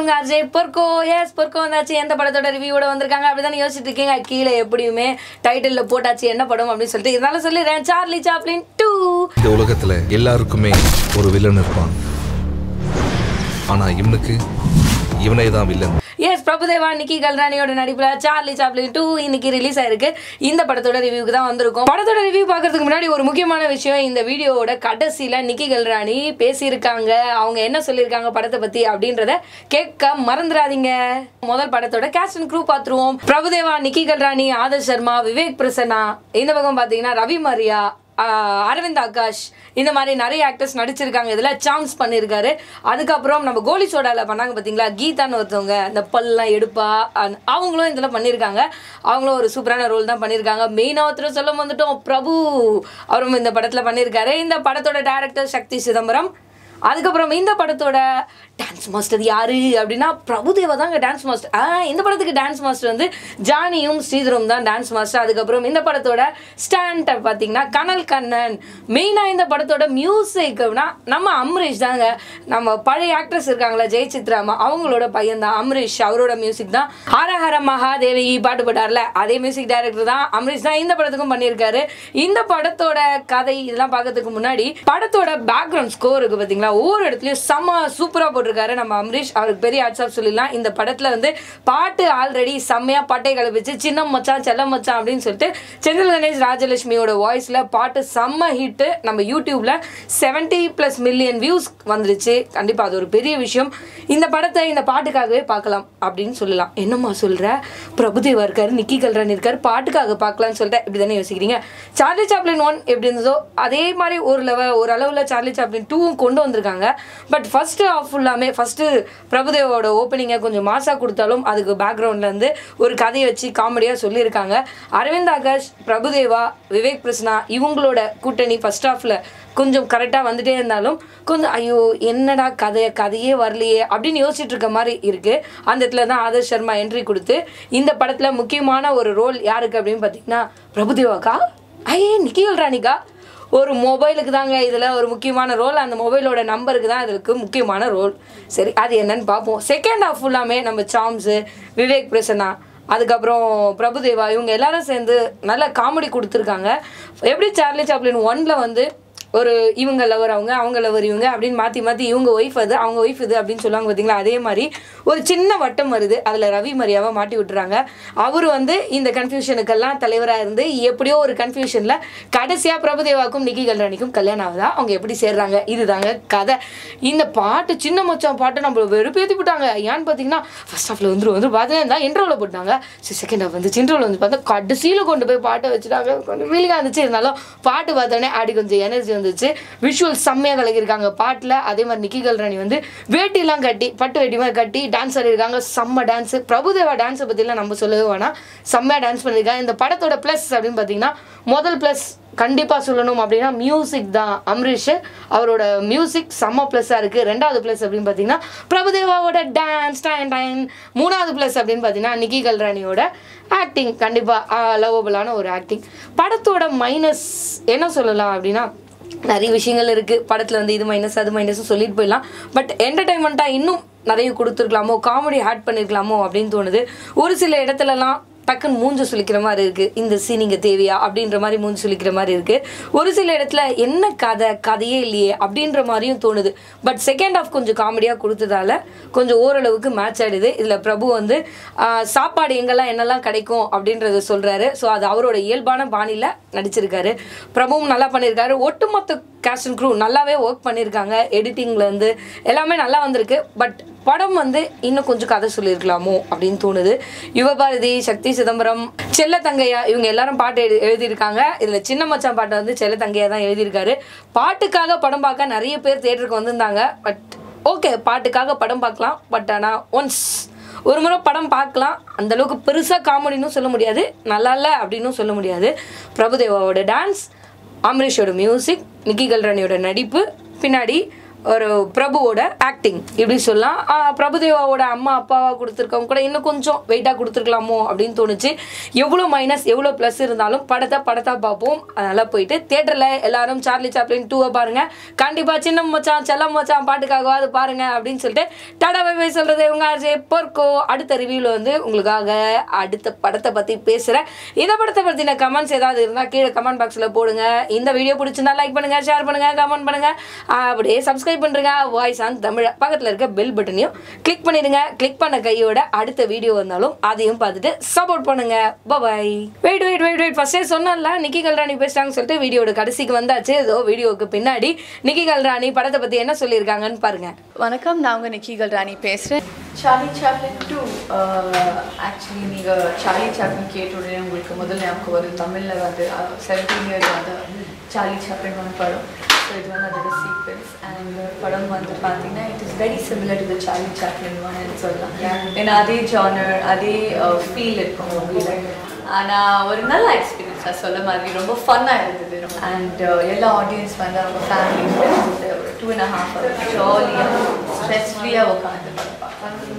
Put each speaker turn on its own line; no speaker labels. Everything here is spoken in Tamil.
இவங்க அஜய். பொற்கோ எஸ் பொற்கோ வந்தாச்சு. எந்த படத்தோட ரிவ்யூவோட வந்திருக்காங்க அப்படிதான் யோசிச்சுட்டு இருக்கீங்க. கீழே எப்படியுமே டைட்டில் போட்டாச்சு என்ன படம் அப்படின்னு சொல்லிட்டு இருந்தாலும் சொல்லிடுறேன் சார்லி சாப்ளின் டூ.
இந்த உலகத்துல எல்லாருக்குமே ஒரு வில்லன் இருப்பான். ஆனா இவனுக்கு இவனே தான் வில்லன்
பிரபுதேவா நிக்கி கல்ராணியோட நடிப்புல சார்லி சாப்ளின் டூ இன்னைக்கு ரிலீஸ் ஆயிருக்கு. இந்த படத்தோட ரிவ்யூக்கு தான் வந்திருக்கும். படத்தோட ரிவ்யூ பார்க்கறதுக்கு முன்னாடி ஒரு முக்கியமான விஷயம் இந்த வீடியோவோட கடைசியில நிக்கி கல்ராணி பேசியிருக்காங்க. அவங்க என்ன சொல்லியிருக்காங்க படத்தை பத்தி அப்படின்றத கேட்க மறந்துடாதீங்க. முதல் படத்தோட கேஸ்ட் அண்ட் க்ரூ பார்த்துருவோம். பிரபுதேவா நிக்கி கல்ராணி ஆதர் சர்மா விவேக் பிரசன்னா. இந்த பக்கம் பார்த்தீங்கன்னா ரவி மரியா அரவிந்த் ஆகாஷ் இந்த மாதிரி நிறைய ஆக்டர்ஸ் நடிச்சிருக்காங்க. இதில் சான்ஸ் பண்ணியிருக்காரு அதுக்கப்புறம் நம்ம கோலி சோடாவில் பண்ணாங்க பார்த்தீங்களா கீதான்னு ஒருத்தவங்க இந்த பல்லாம் எடுப்பா. அந் அவங்களும் இதில் பண்ணியிருக்காங்க அவங்களும் ஒரு சூப்பரான ரோல் தான் பண்ணியிருக்காங்க மெயினாக ஒருத்தர் சொல்ல வந்துட்டோம். பிரபு அவரும் இந்த படத்தில் பண்ணியிருக்காரு இந்த படத்தோட டேரக்டர் சக்தி சிதம்பரம். அதுக்கப்புறம் இந்த படத்தோட டான்ஸ் மாஸ்டர் யாரு? அப்படின்னா பிரபுதேவா தாங்க டான்ஸ் மாஸ்டர் இந்த படத்துக்கு டான்ஸ் மாஸ்டர் வந்து ஜானியும் ஸ்ரீதரும் தான் டான்ஸ் மாஸ்டர் அதுக்கப்புறம் இந்த படத்தோட ஸ்டாண்ட் பார்த்தீங்கன்னா கனல் கண்ணன். மெயினாக இந்த படத்தோட மியூசிக்னா நம்ம அம்ரீஷ் தாங்க. நம்ம பழைய ஆக்ட்ரஸ் இருக்காங்களா ஜெயசித்ராமா அவங்களோட பையன் தான் அம்ரீஷ். அவரோட மியூசிக் தான் ஹரஹர மகாதேவி பாட்டு போட்டார்ல. அதே மியூசிக் டைரக்டர் தான் அம்ரீஷ் தான் இந்த படத்துக்கும் பண்ணியிருக்காரு. இந்த படத்தோட கதை இதெல்லாம் பார்க்கறதுக்கு முன்னாடி படத்தோட பேக்ரவுண்ட் ஸ்கோர் இருக்கு பார்த்தீங்களா? ஒவ்வொரு இடத்துலையும் செம்ம சூப்பராக போட்டு போட்டிருக்காரு. நம்ம அம்ரீஷ் அவருக்கு பெரிய ஆட்ஸ் சொல்லிடலாம். இந்த படத்தில் வந்து பாட்டு ஆல்ரெடி செம்மையாக பாட்டை கலப்பிச்சு சின்ன மச்சான் செல்ல மச்சான் அப்படின்னு சொல்லிட்டு செந்தில் கணேஷ் ராஜலட்சுமியோட வாய்ஸில் பாட்டு செம்ம ஹிட்டு நம்ம யூடியூப்ல செவன்ட்டி ப்ளஸ் மில்லியன் வியூஸ் வந்துருச்சு. கண்டிப்பாக அது ஒரு பெரிய விஷயம். இந்த படத்தை இந்த பாட்டுக்காகவே பார்க்கலாம் அப்படின்னு சொல்லலாம். என்னம்மா சொல்கிற பிரபுதேவா இருக்கார் நிக்கி கல்ரான் இருக்கார் பாட்டுக்காக பார்க்கலாம்னு சொல்லிட்டு இப்படி தானே யோசிக்கிறீங்க? சார்லி சாப்ளின் ஒன் எப்படி இருந்ததோ அதே மாதிரி ஒரு லெவல் ஒரு அளவில் சார்லி சாப்ளின் டூவும் கொண்டு வந்திருக்காங்க. பட் ஃபஸ்ட்டு ஆஃப் எல்லாமே ஃபஸ்ட்டு பிரபுதேவோட ஓப்பனிங்கை கொஞ்சம் மாசாக கொடுத்தாலும் அதுக்கு பேக்ரவுண்ட்லேருந்து ஒரு கதையை வச்சு காமெடியாக சொல்லியிருக்காங்க. அரவிந்த் ஆகாஷ் பிரபுதேவா விவேக் பிரஸ்னா இவங்களோட கூட்டணி ஃபஸ்ட் ஆஃபில் கொஞ்சம் கரெக்டாக வந்துட்டே இருந்தாலும் கொஞ்சம் ஐயோ என்னடா கதை கதையே வரலையே அப்படின்னு யோசிச்சுட்டு இருக்க மாதிரி இருக்குது அந்த இடத்துல தான் ஆதர்ஷ் சர்மா என்ட்ரி கொடுத்து இந்த படத்தில் முக்கியமான ஒரு ரோல் யாருக்கு அப்படின்னு பார்த்தீங்கன்னா பிரபுதேவாக்கா? ஐயே நிக்கில் ராணிக்கா ஒரு மொபைலுக்கு தாங்க இதில் ஒரு முக்கியமான ரோல். அந்த மொபைலோட நம்பருக்கு தான் இதுக்கு முக்கியமான ரோல். சரி அது என்னன்னு பார்ப்போம். செகண்ட் ஹாஃப் ஃபுல்லாமே நம்ம சாம்ஸு விவேக் பிரசன்னா அதுக்கப்புறம் பிரபுதேவா இவங்க எல்லாரும் சேர்ந்து நல்ல காமெடி கொடுத்துருக்காங்க. எப்படி சார்லி சாப்ளின் ஒன்ல வந்து ஒரு இவங்க லவர் அவங்க அவங்க லவர் இவங்க அப்படின்னு மாற்றி மாற்றி இவங்க ஒய்ஃப் அது அவங்க ஒய்ஃப் இது அப்படின்னு சொல்லுவாங்க பார்த்தீங்களா அதே மாதிரி ஒரு சின்ன வட்டம் வருது. அதில் ரவி மரியாவை மாட்டி விட்டுறாங்க. அவர் வந்து இந்த கன்ஃபியூஷனுக்கெல்லாம் தலைவராக இருந்து எப்படியோ ஒரு கன்ஃபியூஷனில் கடைசியாக பிரபுதேவாக்கும் நிக்கி கல்யாணிக்கும் கல்யாணம் ஆகுதா? அவங்க எப்படி சேர்றாங்க? இதுதாங்க கதை. இந்த பாட்டு சின்ன மச்சான் பாட்டு நம்மள வெறுப்பேற்றி போட்டாங்க ஏன்னு பார்த்தீங்கன்னா ஃபர்ஸ்ட் ஹாஃபில் வந்துரும் வந்து பார்த்தீங்கன்னா இன்டர்வில் இன்ட்ரோவில் போட்டாங்க. செகண்ட் ஹாஃப் வந்து இன்டர்வில் வந்து பார்த்தா கடைசியில் கொண்டு போய் பாட்டை வச்சுட்டாங்க. கொஞ்சம் ஃபீலிங்காக இருந்துச்சு. இருந்தாலும் பாட்டு பார்த்தோன்னே அப்படி கொஞ்சம் எனர்ஜி வந்துச்சு விஷுவல் செம்மையாக கலக்கியிருக்காங்க பாட்டில் அதே மாதிரி நிக்கி கல்ராணி வந்து வேட்டிலாம் கட்டி பட்டு வேட்டி மாதிரி கட்டி டான்ஸ் ஆடிருக்காங்க செம்ம டான்ஸு பிரபுதேவா டான்ஸை பற்றிலாம் நம்ம சொல்லவே வேணாம். செம்மையாக டான்ஸ் பண்ணியிருக்காங்க இந்த படத்தோட ப்ளஸ் அப்படின்னு பார்த்தீங்கன்னா முதல் ப்ளஸ் கண்டிப்பாக சொல்லணும் அப்படின்னா மியூசிக் தான். அம்ரீஷ் அவரோட மியூசிக் செம்ம ப்ளஸ்ஸாக இருக்குது ரெண்டாவது ப்ளஸ் அப்படின்னு பார்த்தீங்கன்னா பிரபுதேவாவோட டான்ஸ் டைன் டைன் மூணாவது ப்ளஸ் அப்படின்னு பார்த்தீங்கன்னா நிக்கி கல்ராணியோட ஆக்டிங் கண்டிப்பாக லவபுளான ஒரு ஆக்டிங் படத்தோட மைனஸ் என்ன சொல்லலாம் அப்படின்னா நிறைய விஷயங்கள் இருக்குது படத்தில் வந்து இது மைனஸ் அது மைனஸ்னு சொல்லிட்டு போயிடலாம். பட் என்டர்டைன்மெண்ட்டாக இன்னும் நிறைய கொடுத்துருக்கலாமோ காமெடி ஆட் பண்ணியிருக்கலாமோ அப்படின்னு தோணுது. ஒரு சில இடத்துலலாம் டக்குன்னு மூஞ்சு சுழிக்கிற மாதிரி இருக்குது இந்த சீனிங்க தேவையா? அப்படின்ற மாதிரி மூஞ்சி சுழிக்கிற மாதிரி இருக்குது ஒரு சில இடத்துல என்ன கதை கதையே இல்லையே அப்படின்ற மாதிரியும் தோணுது. பட் செகண்ட் ஆஃப் கொஞ்சம் காமெடியாக கொடுத்ததால கொஞ்சம் ஓரளவுக்கு மேட்ச் ஆயிடுது. இதில் பிரபு வந்து சாப்பாடு எங்கெல்லாம் என்னெல்லாம் கிடைக்கும் அப்படின்றத சொல்கிறாரு ஸோ அது அவரோட இயல்பான பாணியில் நடிச்சிருக்காரு. பிரபுவும் நல்லா பண்ணியிருக்காரு. ஒட்டுமொத்த கேஷ் அண்ட் க்ரூ நல்லாவே ஒர்க் பண்ணியிருக்காங்க எடிட்டிங்லேருந்து எல்லாமே நல்லா வந்திருக்கு. பட் படம் வந்து இன்னும் கொஞ்சம் கதை சொல்லியிருக்கலாமோ அப்படின்னு தோணுது. யுவபாரதி சக்தி சிதம்பரம் செல்ல தங்கையா இவங்க எல்லாரும் பாட்டு எழுதி எழுதியிருக்காங்க. இதில் சின்ன மச்சான் பாட்டை வந்து செல்ல தங்கையா தான் எழுதியிருக்காரு. பாட்டுக்காக படம் பார்க்க நிறைய பேர் தேட்டருக்கு வந்திருந்தாங்க. பட் ஓகே பாட்டுக்காக படம் பார்க்கலாம். பட் ஆனால் ஒன்ஸ் ஒரு முறை படம் பார்க்கலாம். அந்தளவுக்கு பெருசாக காமெடினும் சொல்ல முடியாது. நல்லா இல்லை அப்படின்னும் சொல்ல முடியாது. பிரபுதேவாவோட டான்ஸ் அமரீஷோட மியூசிக் நிக்கி கல்ராணியோட நடிப்பு பின்னாடி ஒரு பிரபுவோட ஆக்டிங் இப்படி சொல்லலாம். பிரபுதேவாவோட அம்மா அப்பாவா கொடுத்துருக்கவங்க கூட இன்னும் கொஞ்சம் வெயிட்டாக கொடுத்துருக்கலாமோ அப்படின்னு தோணுச்சு. எவ்வளோ மைனஸ் எவ்வளோ ப்ளஸ் இருந்தாலும் படத்தை படத்தா பார்ப்போம். அதனால போயிட்டு தேட்டரில் எல்லாரும் சார்லி சாப்ளின் டூவை பாருங்க. கண்டிப்பாக சின்ன மச்சான் செல்லம் மச்சான் பாட்டுக்காகவாது பாருங்க அப்படின்னு சொல்லிட்டு டாடா போய் சொல்கிறது சொல்றது உங்க அஜய் பொற்கோ. அடுத்த ரிவ்யூவில் வந்து உங்களுக்காக அடுத்த படத்தை பற்றி பேசுகிறேன் இந்த படத்தை பற்றின கமெண்ட்ஸ் ஏதாவது இருந்தால் கீழே கமெண்ட் பாக்ஸில் போடுங்க. இந்த வீடியோ பிடிச்சிருந்தா லைக் பண்ணுங்க ஷேர் பண்ணுங்க கமெண்ட் பண்ணுங்க. அப்படியே சப்ஸ்கிரைப் பண்ணுங்க வாய்ஸ் ஆன் தமிழ். பக்கத்தில் இருக்க பெல் பட்டனையும் கிளிக் பண்ணிடுங்க. கிளிக் பண்ண கையோட அடுத்த வீடியோ வந்தாலும் அதையும் பார்த்துட்டு சப்போர்ட் பண்ணுங்க. Bye wait wait wait wait ஃபர்ஸ்டே சொன்னல நிக்கி கல்ராணி பேசுறாங்கன்னு சொல்லிட்டு வீடியோட கடைசிக்கு வந்தாச்சு. ஏதோ வீடியோவுக்கு பின்னாடி நிக்கி கல்ராணி படத்தை பற்றி என்ன சொல்லியிருக்காங்கன்னு பாருங்க.
வணக்கம் நான் உங்கள் நிக்கி கல்ராணி பேசுகிறேன் சார்லி சாப்ளின் டூ ஆக்சுவலி நீங்கள் சார்லி சாப்ளின் கேட்ட உடனே உங்களுக்கு முதல்ல ஞாபகம் வரும் தமிழில் வந்து செவன்டீன் இயர்ஸ் வந்து சார்லி சாப்ளின் வந்து படம். ஸோ இது வந்து அதோட சீக்வன்ஸ் அண்ட் படம் வந்து பார்த்தீங்கன்னா it is very similar to the Charlie Chaplin ஒன்னு சொல்லலாம் ஏன்னா அதே ஜானர் அதே ஃபீல் இருக்கும் மூவியில் ஆனால் ஒரு நல்ல எக்ஸ்பீரியன்ஸாக சொல்ல மாதிரி. ரொம்ப ஃபன்னாக இருந்தது. அண்ட் எல்லா ஆடியன்ஸ் வந்து அவங்க ஃபேமிலி ஒரு டூ அண்ட் ஹாஃப் ஜாலியாக ஸ்ட்ரெஸ் ஃப்ரீயாக உட்காந்து பார்க்கலாம்